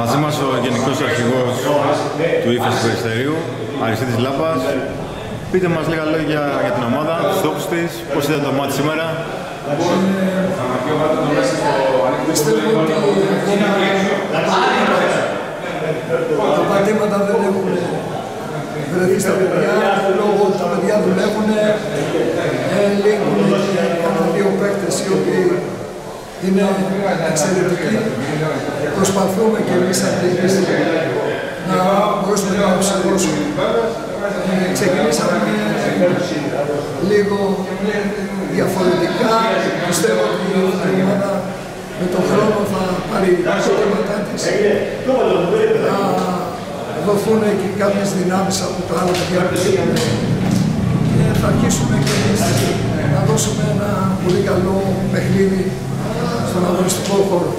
Μαζί μας ο Γενικός Αρχηγός του ύφες του Περιστερίου, Αριστίδης Λάπας. Πείτε μας λίγα λόγια για την ομάδα, τους στόχους της, πώς είδατε το μάτι σήμερα. Πιστεύω ότι τα πατήματα δεν έχουν βρεθεί στα παιδιά, λόγω ότι τα παιδιά δουλεύουν, ε, λείπουν και δύο παίκτες οι οποίοι είναι εξαιρετικοί. Προσπαθούμε και εμείς αντίθεση να μπορέσουμε να ψηφίσουμε. Ε, ξεκινήσαμε λίγο διαφορετικά. Πιστεύω ότι η ομάδα με τον χρόνο θα πάρει τα ζητήματά της. Θα δοθούν και κάποιες δυνάμεις από τα άλλα παιδιά που είναι και θα αρχίσουμε και εμείς να δώσουμε ένα πολύ καλό παιχνίδι στον αγωνιστικό χώρο.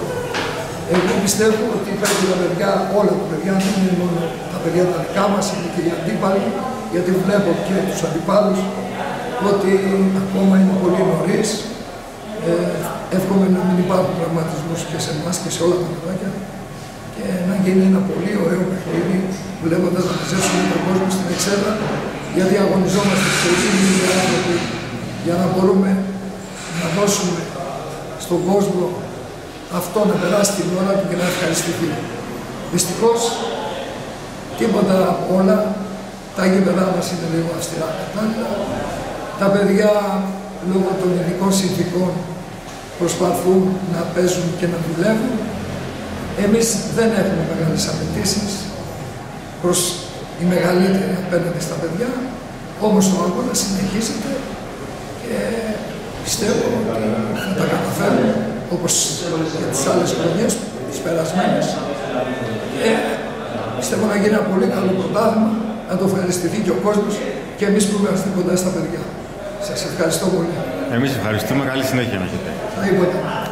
Εγώ πιστεύω ότι πρέπει τα παιδιά, όλα τα παιδιά, δεν είναι μόνο τα παιδιά τα δικά μας, είναι και οι αντίπαλοι, γιατί βλέπω και τους αντιπάλους ότι ακόμα είναι πολύ νωρίς. Ε, εύχομαι να μην υπάρχουν τραυματισμούς και σε εμάς και σε όλα τα παιδιά και να γίνει ένα πολύ ωραίο παιχνίδι βλέποντας να μαζέψουμε τον κόσμο στην εξέδρα γιατί αγωνιζόμαστε πολύ λίγοι άνθρωποι για να μπορούμε να δώσουμε στον κόσμο αυτό να περάσει την ώρα του και να ευχαριστηθεί. Δυστυχώς τίποτα από όλα τα γήπεδά μας είναι λίγο αυστηρά κατάλληλα. Τα παιδιά λόγω των ειδικών συνθήκων προσπαθούν να παίζουν και να δουλεύουν. Εμείς δεν έχουμε μεγάλες απαιτήσεις προς η μεγαλύτερη απέναντι στα παιδιά, όμως ο αγώνας συνεχίζεται και πιστεύω ότι θα τα καταφέρουμε όπως και τις άλλες χρονιές, τις περασμένες. Και πιστεύω να γίνει ένα πολύ καλό πρωτάθλημα, να το ευχαριστηθεί και ο κόσμος και εμείς που είμαστε κοντά στα παιδιά. Σας ευχαριστώ πολύ. Εμείς ευχαριστούμε. Καλή συνέχεια να έχετε. Τίποτα.